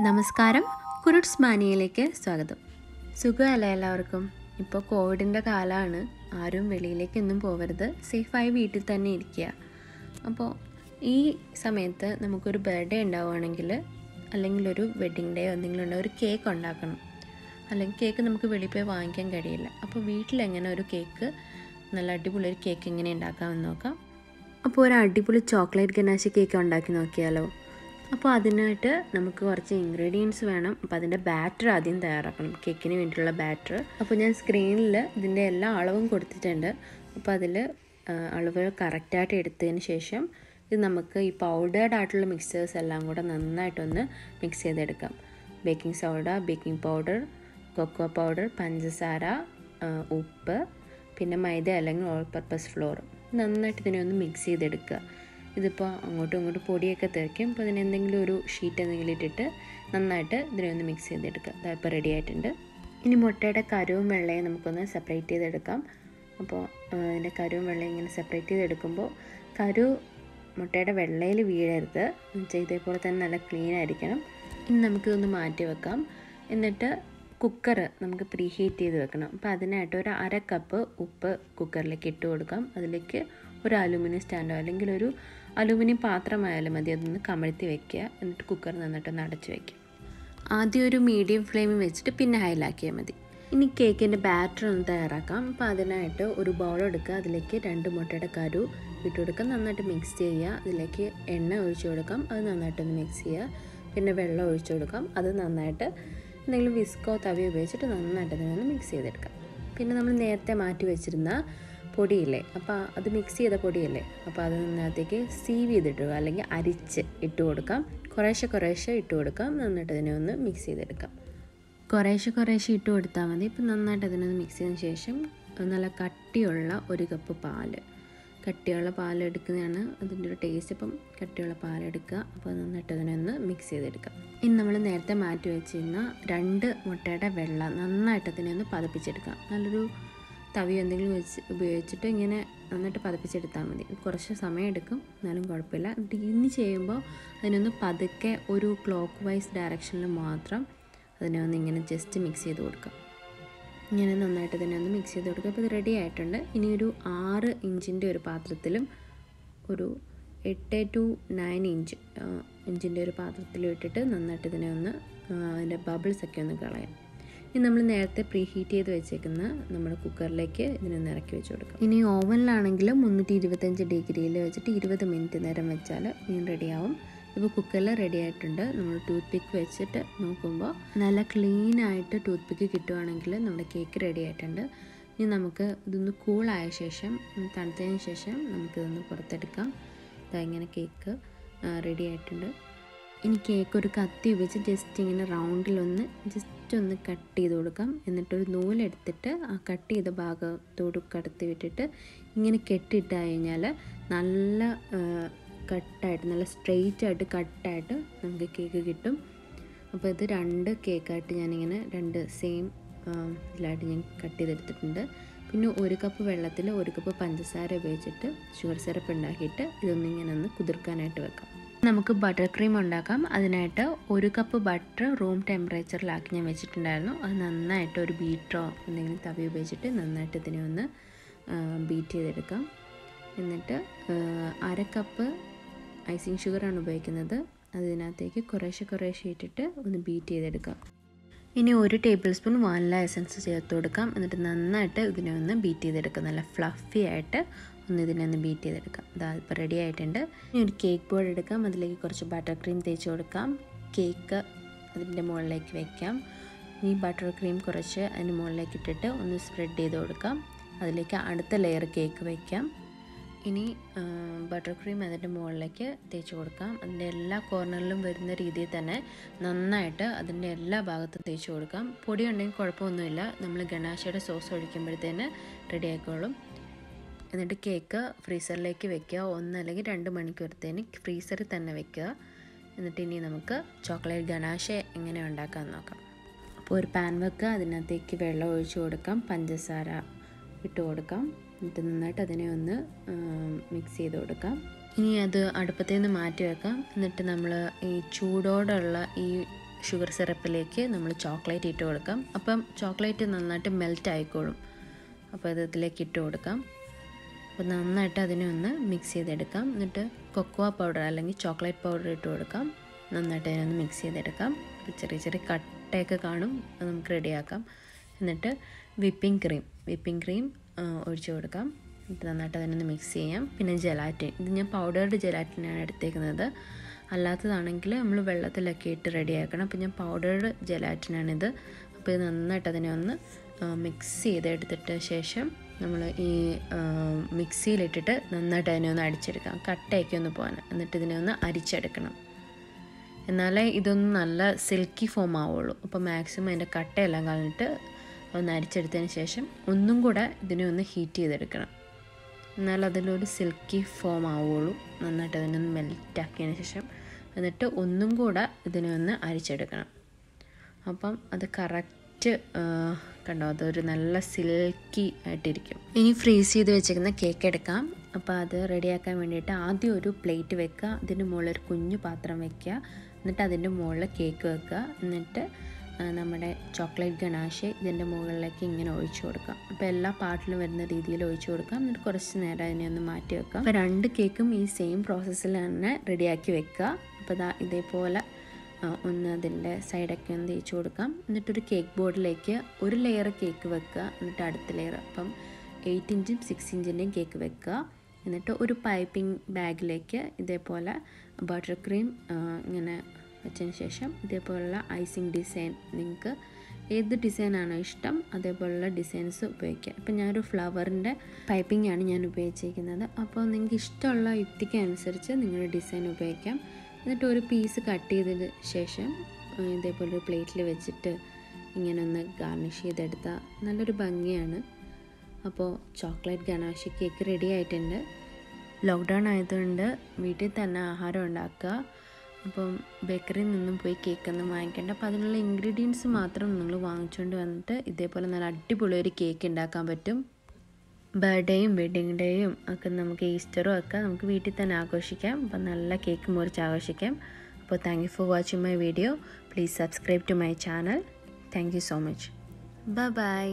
നമസ്കാരം. കുരുട്സ് മാനിയയിലേക്ക് സ്വാഗതം. സുഖമല്ല എല്ലാവർക്കും? ഇപ്പോൾ കോവിഡിന്റെ കാലമാണ് ആരും വെളിയിലേക്കൊന്നും പോകരുത് സേഫായി വീട്ടിൽ തന്നെ ഇരിക്കുക. അപ്പോൾ ഈ സമയത്ത് നമുക്കൊരു ബർത്ത്ഡേ ഉണ്ടാവുകയാണെങ്കിൽ അല്ലെങ്കിൽ ഒരു വെഡ്ഡിങ് ഡേ എന്തെങ്കിലും ഉണ്ടെങ്കിൽ ഒരു കേക്ക് ഉണ്ടാക്കണം. അല്ലെങ്കിൽ കേക്ക് നമുക്ക് വെളിയിൽ പോയി വാങ്ങിക്കാൻ കഴിയില്ല. അപ്പോൾ വീട്ടിലെങ്ങനെ ഒരു കേക്ക് നല്ല അടിപൊളി ഒരു കേക്ക് എങ്ങനെ ഉണ്ടാക്കാമെന്ന് നോക്കാം. അപ്പോൾ ഒരു അടിപൊളി ചോക്ലേറ്റ് ഗനാശി കേക്ക് ഉണ്ടാക്കി നോക്കിയാലോ? അപ്പോൾ അതിനായിട്ട് നമുക്ക് കുറച്ച് ഇൻഗ്രീഡിയൻസ് വേണം. അപ്പോൾ അതിന്റെ ബാറ്റർ ആദ്യം തയ്യാറാക്കണം. കേക്കിന് വേണ്ടിയിട്ടുള്ള ബാറ്റർ അപ്പോൾ ഞാൻ സ്ക്രീനിൽ ഇതിന്റെ എല്ലാ അളവും കൊടുത്തിട്ടുണ്ട്. അപ്പോൾ അതിൽ അളവ് കറക്റ്റായിട്ട് എടുത്തതിന് ശേഷം ഇത് നമുക്ക് ഈ പൗഡേർഡ് ആയിട്ടുള്ള മിക്സേഴ്സ് എല്ലാം കൂടെ നന്നായിട്ടൊന്ന് മിക്സ് ചെയ്തെടുക്കാം. Baking soda baking powder cocoa powder പഞ്ചസാര ഉപ്പ് പിന്നെ മൈദ അല്ലെങ്കിൽ ഓൾ പർപ്പസ് ഫ്ലോർ നന്നായിട്ട് ഇതിനെ ഒന്ന് മിക്സ് ചെയ്തെടുക്കുക. ഇതിപ്പോൾ അങ്ങോട്ടും ഇങ്ങോട്ടും പൊടിയൊക്കെ തെറിക്കും അപ്പോൾ ഇതിന് എന്തെങ്കിലും ഒരു ഷീറ്റ് എന്തെങ്കിലും ഇട്ടിട്ട് നന്നായിട്ട് ഇതിനെ ഒന്ന് മിക്സ് ചെയ്തെടുക്കുക അതിപ്പോൾ റെഡി ആയിട്ടുണ്ട്. ഇനി മുട്ടയുടെ കരുവും വെള്ളയും നമുക്കൊന്ന് സെപ്പറേറ്റ് ചെയ്തെടുക്കാം. അപ്പോൾ അതിന്റെ കരുവും വെള്ളയും ഇങ്ങനെ സെപ്പറേറ്റ് ചെയ്തെടുക്കുമ്പോൾ കരു മുട്ടയുടെ വെള്ളയിൽ വീഴരുത്. ഇതേപോലെ തന്നെ നല്ല ക്ലീൻ ആയിരിക്കണം. ഇനി നമുക്കിതൊന്ന് മാറ്റി വെക്കാം. എന്നിട്ട് കുക്കർ നമുക്ക് പ്രീഹീറ്റ് ചെയ്ത് വെക്കണം. അപ്പോൾ അതിനായിട്ട് ഒരു അര കപ്പ് ഉപ്പ് കുക്കറിലേക്ക് ഇട്ട് കൊടുക്കാം. അതിലേക്ക് ഒരു അലുമിനിയം സ്റ്റാൻഡോ അല്ലെങ്കിൽ ഒരു അലുമിനിയം പാത്രമായാലും മതി. അതൊന്ന് കമഴ്ത്തി വെക്കുക. എന്നിട്ട് കുക്കർ നന്നായിട്ടൊന്ന് അടച്ചു വെക്കുക. ആദ്യം ഒരു മീഡിയം ഫ്ലെയിമിൽ വെച്ചിട്ട് പിന്നെ ഹൈലാക്കിയാൽ മതി. ഇനി കേക്കിന്റെ ബാറ്റർ ഒന്ന് തയ്യാറാക്കാം. അപ്പോൾ അതിനായിട്ട് ഒരു ബൗൾ എടുക്കുക. അതിലേക്ക് രണ്ട് മുട്ടയുടെ കരു ഇട്ട് കൊടുക്കുക. നന്നായിട്ട് മിക്സ് ചെയ്യുക. അതിലേക്ക് എണ്ണ ഒഴിച്ചു കൊടുക്കാം. അത് നന്നായിട്ടൊന്ന് മിക്സ് ചെയ്യുക. പിന്നെ വെള്ളം ഒഴിച്ചു കൊടുക്കാം. അത് നന്നായിട്ട് എന്തെങ്കിലും വിസ്കോ തവി ഉപയോഗിച്ചിട്ട് നന്നായിട്ട് അതിനൊന്ന് മിക്സ് ചെയ്തെടുക്കാം. പിന്നെ നമ്മൾ നേരത്തെ മാറ്റി വെച്ചിരുന്ന പൊടിയില്ലേ? അപ്പോൾ അത് മിക്സ് ചെയ്ത പൊടിയല്ലേ? അപ്പോൾ അത് അതിനകത്തേക്ക് സീവ് ചെയ്തിട്ടുക അല്ലെങ്കിൽ അരിച്ച് ഇട്ട് കൊടുക്കാം. കുറേശ്ശെ കുറേശ്ശെ ഇട്ട് കൊടുക്കാം. നന്നായിട്ട് അതിനെ ഒന്ന് മിക്സ് ചെയ്തെടുക്കാം. കുറേശ്ശെ കുറേശ്ശെ ഇട്ട് കൊടുത്താൽ മതി. ഇപ്പം നന്നായിട്ട് അതിനൊന്ന് മിക്സ് ചെയ്തതിന് ശേഷം നല്ല കട്ടിയുള്ള ഒരു കപ്പ് പാൽ. കട്ടിയുള്ള പാൽ എടുക്കുന്നതാണ് അതിന്റെ ഒരു ടേസ്റ്റ് ഇപ്പം കട്ടിയുള്ള പാൽ എടുക്കുക. അപ്പോൾ നന്നായിട്ട് അതിനെ ഒന്ന് മിക്സ് ചെയ്തെടുക്കാം ഇനി നമ്മൾ നേരത്തെ മാറ്റി വെച്ചിരുന്ന രണ്ട് മുട്ടയുടെ വെള്ളം നന്നായിട്ട് അതിനെ ഒന്ന് പതിപ്പിച്ചെടുക്കാം നല്ലൊരു തവി എന്തെങ്കിലും വെച്ച് ഉപയോഗിച്ചിട്ട് ഇങ്ങനെ നന്നായിട്ട് പതപ്പിച്ചെടുത്താൽ മതി. കുറച്ച് സമയം എടുക്കും എന്നാലും കുഴപ്പമില്ല. എന്നിട്ട് ഇനി ചെയ്യുമ്പോൾ അതിനൊന്ന് പതുക്കെ ഒരു ക്ലോക്ക് വൈസ് ഡയറക്ഷനിൽ മാത്രം അതിനെ ഒന്ന് ഇങ്ങനെ ജസ്റ്റ് മിക്സ് ചെയ്ത് കൊടുക്കാം ഇങ്ങനെ നന്നായിട്ട് തന്നെ ഒന്ന് മിക്സ് ചെയ്ത് കൊടുക്കുക. അപ്പോൾ ഇത് റെഡി ആയിട്ടുണ്ട്. ഇനി ഒരു ആറ് ഇഞ്ചിന്റെ ഒരു പാത്രത്തിലും ഒരു എട്ട് ടു നയൻ ഇഞ്ച് ഇഞ്ചിന്റെ ഒരു പാത്രത്തിലും ഇട്ടിട്ട് നന്നായിട്ട് ഇതിനെ ഒന്ന് അതിന്റെ ബബിൾസൊക്കെ ഒന്ന് കളയാം. ഇനി നമ്മൾ നേരത്തെ പ്രീ ഹീറ്റ് ചെയ്ത് വെച്ചേക്കുന്ന നമ്മുടെ കുക്കറിലേക്ക് ഇതിനൊന്ന് ഇറക്കി വെച്ച് കൊടുക്കാം. ഇനി ഓവനിലാണെങ്കിൽ മുന്നൂറ്റി ഇരുപത്തഞ്ച് ഡിഗ്രിയിൽ വെച്ചിട്ട് ഇരുപത് മിനിറ്റ് നേരം വെച്ചാൽ മീൻ റെഡിയാവും ഇപ്പോൾ കുക്കറിൽ റെഡി ആയിട്ടുണ്ട്. നമ്മൾ ടൂത്ത് പിക്ക് വെച്ചിട്ട് നോക്കുമ്പോൾ നല്ല ക്ലീൻ ആയിട്ട് ടൂത്ത് പിക്ക് കിട്ടുവാണെങ്കിൽ നമ്മുടെ കേക്ക് റെഡി ആയിട്ടുണ്ട്. ഇനി നമുക്ക് ഇതൊന്ന് കൂളായ ശേഷം തണുത്തതിന് ശേഷം നമുക്കിതൊന്ന് പുറത്തെടുക്കാം. ഇങ്ങനെ കേക്ക് റെഡി ആയിട്ടുണ്ട്. ഇനി കേക്ക് ഒരു കത്തി ഉപയോഗിച്ച് ജസ്റ്റ് ഇങ്ങനെ റൗണ്ടിലൊന്ന് ജസ്റ്റ് ഒന്ന് കട്ട് ചെയ്ത് കൊടുക്കാം. എന്നിട്ടൊരു നൂലെടുത്തിട്ട് ആ കട്ട് ചെയ്ത ഭാഗത്തോട് കടത്തി വിട്ടിട്ട് ഇങ്ങനെ കെട്ടിയിട്ട് കഴിഞ്ഞാൽ നല്ല കട്ടായിട്ട് നല്ല സ്ട്രെയിറ്റ് ആയിട്ട് കട്ടായിട്ട് നമുക്ക് കേക്ക് കിട്ടും. അപ്പോൾ ഇത് രണ്ട് കേക്കായിട്ട് ഞാനിങ്ങനെ രണ്ട് സെയിം ഇതിലായിട്ട് ഞാൻ കട്ട് ചെയ്തെടുത്തിട്ടുണ്ട്. പിന്നെ ഒരു കപ്പ് വെള്ളത്തിൽ ഒരു കപ്പ് പഞ്ചസാര ഉപയോഗിച്ചിട്ട് ഷുഗർ സിറപ്പ് ഉണ്ടാക്കിയിട്ട് ഇതൊന്നും ഇങ്ങനെ ഒന്ന് കുതിർക്കാനായിട്ട് വെക്കാം. നമുക്ക് ബട്ടർ ക്രീം ഉണ്ടാക്കാം. അതിനായിട്ട് ഒരു കപ്പ് ബട്ടർ റൂം ടെമ്പറേച്ചറിലാക്കി ഞാൻ വെച്ചിട്ടുണ്ടായിരുന്നു. അത് നന്നായിട്ട് ഒരു ബീറ്ററോ എന്തെങ്കിലും തവി ഉപയോഗിച്ചിട്ട് നന്നായിട്ട് ഇതിനെ ഒന്ന് ബീറ്റ് ചെയ്തെടുക്കാം. എന്നിട്ട് അര കപ്പ് ഐസിങ് ഷുഗറാണ് ഉപയോഗിക്കുന്നത്. അതിനകത്തേക്ക് കുറേശ്ശെ കുറേശ്ശെ ഇട്ടിട്ട് ഒന്ന് ബീറ്റ് ചെയ്തെടുക്കാം. ഇനി ഒരു ടേബിൾ സ്പൂൺ വാനില എസൻസ് ചേർത്ത് കൊടുക്കാം. എന്നിട്ട് നന്നായിട്ട് ഇതിനെ ഒന്ന് ബീറ്റ് ചെയ്തെടുക്കാം. നല്ല ഫ്ലഫി ആയിട്ട് ഒന്ന് ഇതിനെ ഒന്ന് ബീറ്റ് ചെയ്തെടുക്കാം. ഇതാ ഇപ്പോൾ റെഡി ആയിട്ടുണ്ട്. ഇനി ഒരു കേക്ക് ബോർഡ് എടുക്കാം. അതിലേക്ക് കുറച്ച് ബട്ടർ ക്രീം തേച്ച് കൊടുക്കാം. കേക്ക് അതിന്റെ മുകളിലേക്ക് വെക്കാം. ഈ ബട്ടർ ക്രീം കുറച്ച് അതിന് മുകളിലേക്ക് ഇട്ടിട്ട് ഒന്ന് സ്പ്രെഡ് ചെയ്ത് കൊടുക്കാം. അതിലേക്ക് അടുത്ത ലെയർ കേക്ക് വയ്ക്കാം ഇനി ബട്ടർ ക്രീം അതിന്റെ മുകളിലേക്ക് തേച്ച് കൊടുക്കാം. അതിന്റെ എല്ലാ കോർണറിലും വരുന്ന രീതിയിൽ തന്നെ നന്നായിട്ട് അതിന്റെ എല്ലാ ഭാഗത്തും തേച്ച് കൊടുക്കാം. പൊടി ഉണ്ടെങ്കിൽ കുഴപ്പമൊന്നുമില്ല. നമ്മൾ ഗണാശയുടെ സോസ് ഒഴിക്കുമ്പോഴത്തേന് റെഡി ആയിക്കോളും. എന്നിട്ട് കേക്ക് ഫ്രീസറിലേക്ക് വെക്കുക. ഒന്ന് അല്ലെങ്കിൽ രണ്ട് മണിക്കൂറത്തേന് ഫ്രീസറിൽ തന്നെ വെക്കുക. എന്നിട്ട് ഇനി നമുക്ക് ചോക്ലേറ്റ് ഗണാശ എങ്ങനെ ഉണ്ടാക്കാമെന്ന് നോക്കാം. അപ്പോൾ ഒരു പാൻ വെക്കുക. അതിനകത്തേക്ക് വെള്ളം ഒഴിച്ചു കൊടുക്കാം. പഞ്ചസാര ഇട്ട് കൊടുക്കാം. എന്നിട്ട് നന്നായിട്ട് അതിനെ ഒന്ന് മിക്സ് ചെയ്ത് കൊടുക്കാം. ഇനി അത് അടുപ്പത്തിൽ നിന്ന് മാറ്റി വെക്കാം. എന്നിട്ട് നമ്മൾ ഈ ചൂടോടുള്ള ഈ ഷുഗർ സിറപ്പിലേക്ക് നമ്മൾ ചോക്ലേറ്റ് ഇട്ട് കൊടുക്കാം. അപ്പം ചോക്ലേറ്റ് നന്നായിട്ട് മെൽറ്റ് ആയിക്കോളും. അപ്പോൾ അത് ഇതിലേക്ക് ഇട്ട് കൊടുക്കാം. അപ്പോൾ നന്നായിട്ട് അതിനെ ഒന്ന് മിക്സ് ചെയ്തെടുക്കാം. എന്നിട്ട് കൊക്കോ പൗഡർ അല്ലെങ്കിൽ ചോക്ലേറ്റ് പൗഡർ ഇട്ട് കൊടുക്കാം. നന്നായിട്ട് അതിനൊന്ന് മിക്സ് ചെയ്തെടുക്കാം. ചെറിയ ചെറിയ കട്ടയൊക്കെ കാണും. അത് നമുക്ക് റെഡിയാക്കാം എന്നിട്ട് വിപ്പിംഗ് ക്രീം വിപ്പിംഗ് ക്രീം ഒഴിച്ചു കൊടുക്കാം. എന്നിട്ട് നന്നായിട്ട് അതിനൊന്ന് മിക്സ് ചെയ്യാം. പിന്നെ ജെലാറ്റിൻ ഇത് ഞാൻ പൗഡേർഡ് ജെലാറ്റിനാണ് എടുത്തേക്കുന്നത്. അല്ലാത്തതാണെങ്കിൽ നമ്മൾ വെള്ളത്തിലൊക്കെ ഇട്ട് റെഡിയാക്കണം അപ്പോൾ ഞാൻ പൗഡേർഡ് ജെലാറ്റിനാണിത് അപ്പോൾ ഇത് നന്നായിട്ട് അതിനെ ഒന്ന് മിക്സ് ചെയ്തെടുത്തിട്ട് ശേഷം നമ്മൾ ഈ മിക്സിയിലിട്ടിട്ട് നന്നായിട്ട് അതിനെ ഒന്ന് അടിച്ചെടുക്കാം. കട്ടയൊക്കെ ഒന്ന് പോകാൻ. എന്നിട്ട് ഇതിനെ ഒന്ന് അരിച്ചെടുക്കണം. എന്നാലേ ഇതൊന്ന് നല്ല സിൽക്കി ഫോം ആവുള്ളൂ. അപ്പോൾ മാക്സിമം അതിന്റെ കട്ടയെല്ലാം കളഞ്ഞിട്ട് ഒന്ന് അരിച്ചെടുത്തതിന് ശേഷം ഒന്നും കൂടെ ഇതിനെ ഒന്ന് ഹീറ്റ് ചെയ്തെടുക്കണം. എന്നാൽ അതിലൊരു സിൽക്കി ഫോം ആവുള്ളൂ. നന്നായിട്ട് അതിനൊന്ന് മെൽറ്റ് മെൽറ്റാക്കിയതിന് ശേഷം എന്നിട്ട് ഒന്നും കൂടെ ഇതിനെ ഒന്ന് അരിച്ചെടുക്കണം. അപ്പം അത് കറക്റ്റ് കണ്ടോ? അതൊരു നല്ല സിൽക്കി ആയിട്ടിരിക്കും. ഇനി ഫ്രീസ് ചെയ്ത് വെച്ചിരിക്കുന്ന കേക്ക് എടുക്കാം. അപ്പോൾ അത് റെഡിയാക്കാൻ വേണ്ടിയിട്ട് ആദ്യം ഒരു പ്ലേറ്റ് വെക്കുക. അതിന്റെ മുകളിൽ ഒരു കുഞ്ഞു പാത്രം വെക്കുക. എന്നിട്ട് അതിന്റെ മുകളിൽ കേക്ക് വെക്കുക. എന്നിട്ട് നമ്മുടെ ചോക്ലേറ്റ് ഗണാഷ് ഇതിന്റെ മുകളിലേക്ക് ഇങ്ങനെ ഒഴിച്ചു കൊടുക്കാം. അപ്പോൾ എല്ലാ പാട്ടിലും വരുന്ന രീതിയിൽ ഒഴിച്ചു കൊടുക്കാം. എന്നിട്ട് കുറച്ച് നേരം അതിനെ ഒന്ന് മാറ്റി വെക്കാം. അപ്പോൾ രണ്ട് കേക്കും ഈ സെയിം പ്രോസസ്സിൽ തന്നെ റെഡിയാക്കി വെക്കുക. അപ്പോൾ ഇതേപോലെ ഒന്ന് അതിന്റെ സൈഡൊക്കെ ഒന്ന് തേച്ച് കൊടുക്കാം. എന്നിട്ടൊരു കേക്ക് ബോർഡിലേക്ക് ഒരു ലെയർ കേക്ക് വെക്കുക. എന്നിട്ട് അടുത്ത ലെയർ അപ്പം എയ്റ്റ് ഇഞ്ചും സിക്സ് ഇഞ്ചിന്റെയും കേക്ക് വെക്കുക. എന്നിട്ട് ഒരു പൈപ്പിംഗ് ബാഗിലേക്ക് ഇതേപോലെ ബട്ടർ ക്രീം ഇങ്ങനെ വെച്ചതിന് ശേഷം ഇതേപോലുള്ള ഐസിങ് ഡിസൈൻ നിങ്ങൾക്ക് ഏത് ഡിസൈനാണോ ഇഷ്ടം അതേപോലുള്ള ഡിസൈൻസ് ഉപയോഗിക്കുക ഇപ്പം ഞാനൊരു ഫ്ലവറിന്റെ പൈപ്പിംഗ് ആണ് ഞാൻ ഉപയോഗിച്ചിരിക്കുന്നത്. അപ്പോൾ നിങ്ങൾക്ക് ഇഷ്ടമുള്ള യുക്തിക്ക് അനുസരിച്ച് നിങ്ങളുടെ ഡിസൈൻ ഉപയോഗിക്കാം. എന്നിട്ട് ഒരു പീസ് കട്ട് ചെയ്തതിന് ശേഷം ഇതേപോലെ ഒരു പ്ലേറ്റിൽ വെച്ചിട്ട് ഇങ്ങനെ ഒന്ന് ഗാർണിഷ് ചെയ്തെടുത്താൽ നല്ലൊരു ഭംഗിയാണ്. അപ്പോൾ ചോക്ലേറ്റ് ഗനാഷി കേക്ക് റെഡി ആയിട്ടുണ്ട്. ലോക്ക്ഡൗൺ ആയതുകൊണ്ട് വീട്ടിൽ തന്നെ ആഹാരം ഉണ്ടാക്കുക. അപ്പം ബേക്കറിയിൽ നിന്നും പോയി കേക്കൊന്നും വാങ്ങിക്കേണ്ട. അപ്പോൾ അതിനുള്ള ഇൻഗ്രീഡിയൻസ് മാത്രം നിങ്ങൾ വാങ്ങിച്ചുകൊണ്ട് വന്നിട്ട് ഇതേപോലെ നല്ല അടിപൊളി ഒരു കേക്ക് ഉണ്ടാക്കാൻ പറ്റും. ബർത്ത്ഡേയും വെഡിങ് ഡേയും ഒക്കെ നമുക്ക് ഈസ്റ്ററും ഒക്കെ നമുക്ക് വീട്ടിൽ തന്നെ ആഘോഷിക്കാം. അപ്പം നല്ല കേക്ക് മുറിച്ച് ആഘോഷിക്കാം. അപ്പോൾ thank you for watching my video please subscribe to my channel thank you so much bye bye